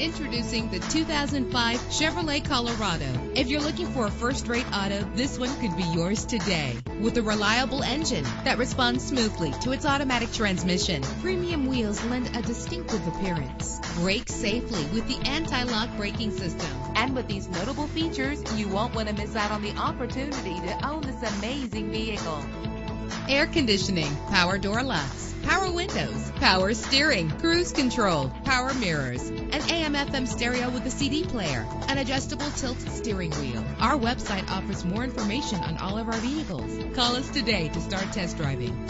Introducing the 2005 Chevrolet Colorado. If you're looking for a first-rate auto, this one could be yours today. With a reliable engine that responds smoothly to its automatic transmission, premium wheels lend a distinctive appearance. Brake safely with the anti-lock braking system. And with these notable features, you won't want to miss out on the opportunity to own this amazing vehicle. Air conditioning, power door locks, power windows, power steering, cruise control, power mirrors, an AM FM stereo with a CD player, an adjustable tilt steering wheel. Our website offers more information on all of our vehicles. Call us today to start test driving.